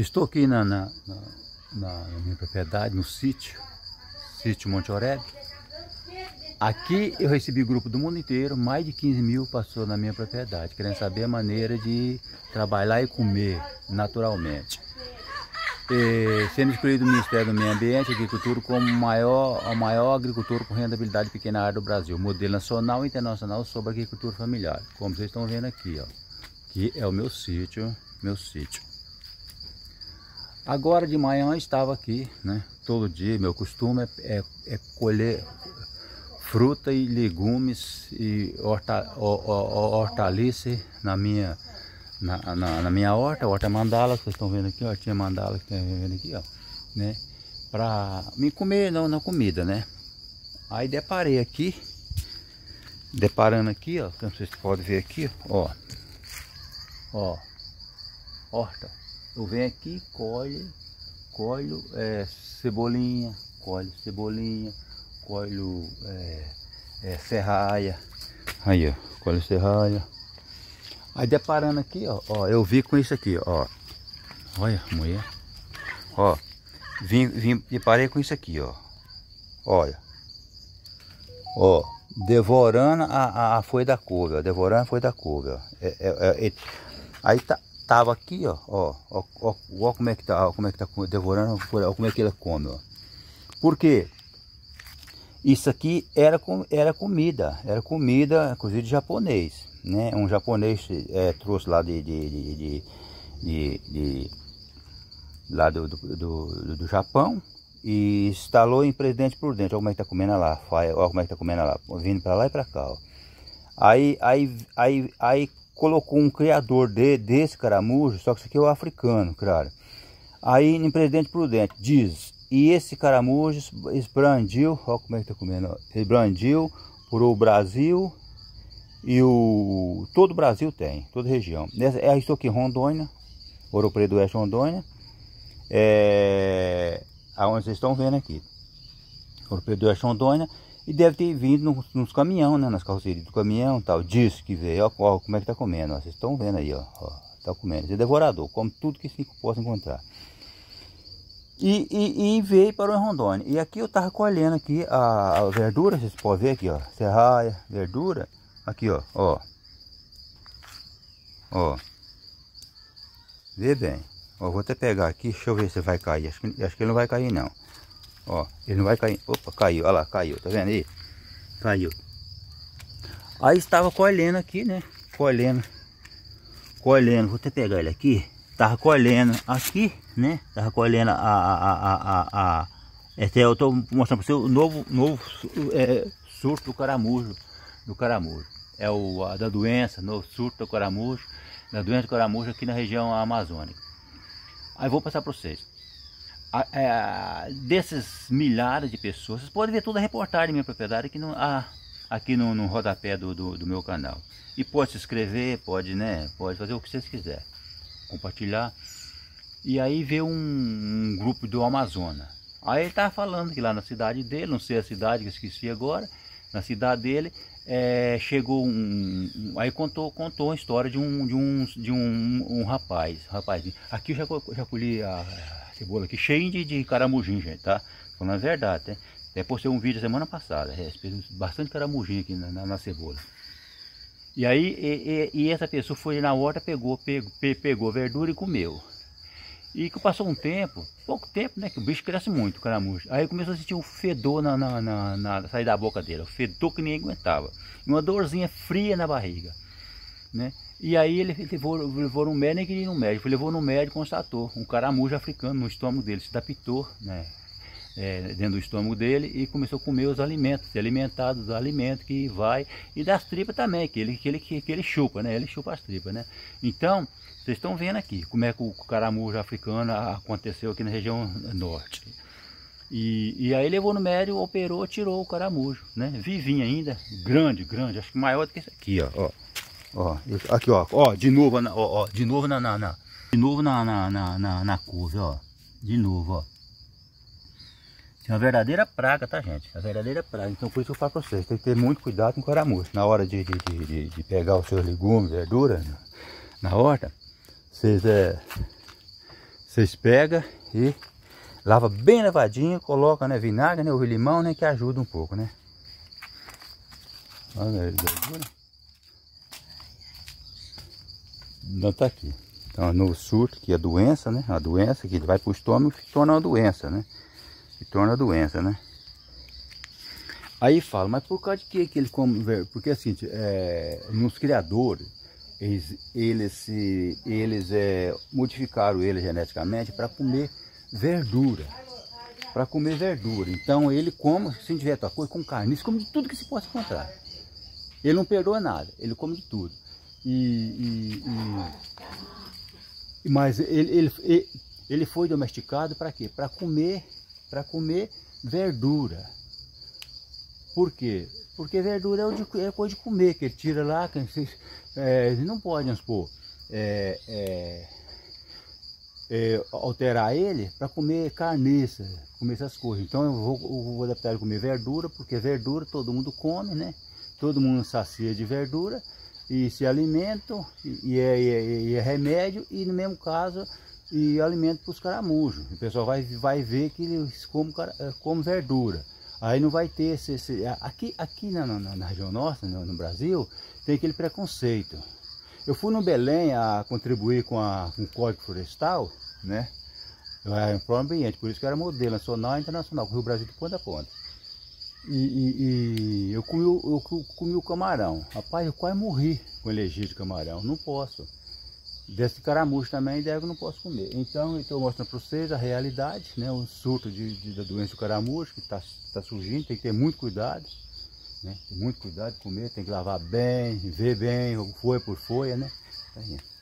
estou aqui na, na, na, na minha propriedade, no sítio, sítio Monte Aurélio. Aqui eu recebi grupo do mundo inteiro, mais de 15 mil passou na minha propriedade, querendo saber a maneira de trabalhar e comer naturalmente. E, sendo escolhido o Ministério do Meio Ambiente e Agricultura como maior, o maior agricultor com rentabilidade pequena área do Brasil, modelo nacional e internacional sobre agricultura familiar, como vocês estão vendo aqui, ó. Que é o meu sítio, meu sítio. Agora de manhã eu estava aqui, né? Todo dia, meu costume é, é, é colher fruta e legumes e horta, hortaliça na minha, na, na, na, minha horta, horta mandala, que vocês estão vendo aqui, hortinha mandala que estão vendo aqui, ó, né? Pra me comer não, na comida, né? Aí deparei aqui, deparando aqui, ó, como vocês podem ver aqui, ó, ó, horta. Eu venho aqui, colho, colho é, cebolinha, colho cebolinha, colho é, é, serraia. Aí, ó, colho serraia. Aí deparando aqui, ó, ó, eu vi com isso aqui, ó. Olha, mulher. Ó, vim, vim, deparei com isso aqui, ó. Olha. Ó, devorando a, a, a folha da couve, ó, devorando a folha da couve, ó. É, é, é, aí tá, tava aqui, ó, ó, ó, ó, ó como é que tá, ó, como é que tá devorando, ó, como é que ele come, ó. Por quê? Isso aqui era, era comida, era comida cozida japonês, né? Um japonês é, trouxe lá de, de, de, de, de lá do, do, do, do, Japão e instalou em Presidente Prudente. Olha como é que tá comendo lá, olha como é que tá comendo lá, vindo para lá e para cá, ó. Aí, aí, aí, aí colocou um criador de, desse caramujo, só que isso aqui é o africano, claro. Aí em Presidente Prudente diz, e esse caramujo esbrandiu, olha como é que tá comendo, esbrandiu por o Brasil e o todo o Brasil tem, toda região. Nessa, é isso aqui Rondônia, Ouro Preto do Oeste Rondônia, é, aonde vocês estão vendo aqui. Ouro Preto do Oeste Rondônia, e deve ter vindo nos, nos caminhão, né? Nas carrocerias do caminhão tal. Diz que veio. Ó, ó, como é que tá comendo. Vocês estão vendo aí, ó, ó. Tá comendo. Esse é devorador. Come tudo que se possa encontrar. E, e, e, veio para o Rondônia. E aqui eu tava colhendo aqui a, a, verdura. Vocês podem ver aqui, ó. Serraia, verdura. Aqui, ó. Ó. Ó. Vê bem. Ó, vou até pegar aqui. Deixa eu ver se vai cair. Acho que, acho que ele não vai cair, não. Ó, ele não vai cair. Opa, caiu. Olha lá, caiu. Tá vendo aí? Caiu. Aí estava colhendo aqui, né? Colhendo. Colhendo. Vou até pegar ele aqui. Tava colhendo aqui, né? Tava colhendo a... a, a, a, a até eu tô mostrando para você o novo, novo é, surto do caramujo. Do caramujo. É o a, da doença, novo surto do caramujo. Da doença do caramujo aqui na região amazônica. Aí vou passar para vocês é, desses milhares de pessoas, vocês podem ver toda a reportagem da minha propriedade aqui no, ah, aqui no, no rodapé do, do, do, meu canal. E pode se inscrever, pode, né, pode fazer o que vocês quiserem. Compartilhar. E aí vê um, um grupo do Amazonas. Aí ele estava falando que lá na cidade dele, não sei a cidade que eu esqueci agora, na cidade dele, é, chegou um, um, aí contou contou a história de um de um de um, um rapaz rapaz aqui eu já, já colhi a, cebola aqui cheia de, de caramujim, gente, tá? Falando a verdade, né? Até postei um vídeo semana passada, é, bastante caramujim aqui na, na, na cebola. E aí, e, e, e, essa pessoa foi na horta, pegou, pegou, pegou verdura e comeu. E que passou um tempo, pouco tempo, né? Que o bicho cresce muito, caramujo. Aí começou a sentir um fedor na, na, na, na sair da boca dele, um fedor que ninguém aguentava. E uma dorzinha fria na barriga, né? E aí ele levou, levou no médico, ir no médico, levou no médico constatou um caramujo africano no estômago dele, se adaptou, né? É, dentro do estômago dele e começou a comer os alimentos, se alimentar dos alimentos que vai e das tripas também, que ele, que ele, que ele chupa, né? Ele chupa as tripas, né? Então, vocês estão vendo aqui como é que o caramujo africano aconteceu aqui na região norte. E, e aí levou no médico, operou, tirou o caramujo, né? Vivinho ainda, grande, grande, acho que maior do que esse aqui, ó. ó. Ó, aqui, ó, ó, de novo, ó, ó de novo na, na, na, de novo na, na, na, na, na ó, de novo, ó. É uma verdadeira praga, tá, gente? É verdadeira praga. Então, por isso eu falo pra vocês, tem que ter muito cuidado com o caramujo. Na hora de, de, de, de pegar os seus legumes, verdura, na horta, vocês, é, Vocês pegam e lava bem lavadinho, coloca né, vinagre, né, o limão, né, que ajuda um pouco, né? Olha a gordura. Não tá aqui. Então, no surto, que é a doença, né? A doença que vai para o estômago e torna uma doença, né? E torna a doença, né? Aí fala, mas por causa de que, que ele come Porque assim, é, nos criadores, eles, eles, eles é, modificaram ele geneticamente para comer verdura. Para comer verdura. Então ele come, se tiver tua coisa, com carne, come de tudo que se possa encontrar. Ele não perdoa nada, ele come de tudo. E, e, e mas ele, ele, ele foi domesticado para quê? Para comer, para comer verdura. Por quê? Porque verdura é, de, é coisa de comer, que ele tira lá, que é, não pode, vamos supor, é, é, é, alterar ele para comer carniça, comer essas coisas. Então eu vou, eu vou adaptar ele a comer verdura, porque verdura todo mundo come, né? Todo mundo sacia de verdura e se alimenta e é, e é, e é remédio e no mesmo caso e alimento para os caramujos. O pessoal vai, vai ver que eles comem, comem verdura. Aí não vai ter esse. esse aqui aqui na, na, na, região nossa, no, no, Brasil, tem aquele preconceito. Eu fui no Belém a contribuir com, a, com o Código Florestal, né? Era para o ambiente, por isso que era modelo nacional e internacional, com o Rio Brasil de ponta a ponta. E, e, e eu, comi, eu comi o camarão. Rapaz, eu quase morri com alergia de camarão. Não posso. Desse caramujo também, que eu não posso comer. Então, estou mostrando para vocês a realidade, né? O surto de, de, da doença do caramujo que está tá surgindo, tem que ter muito cuidado. Né? Muito cuidado de comer, tem que lavar bem, ver bem, folha por folha, né? Tá aí.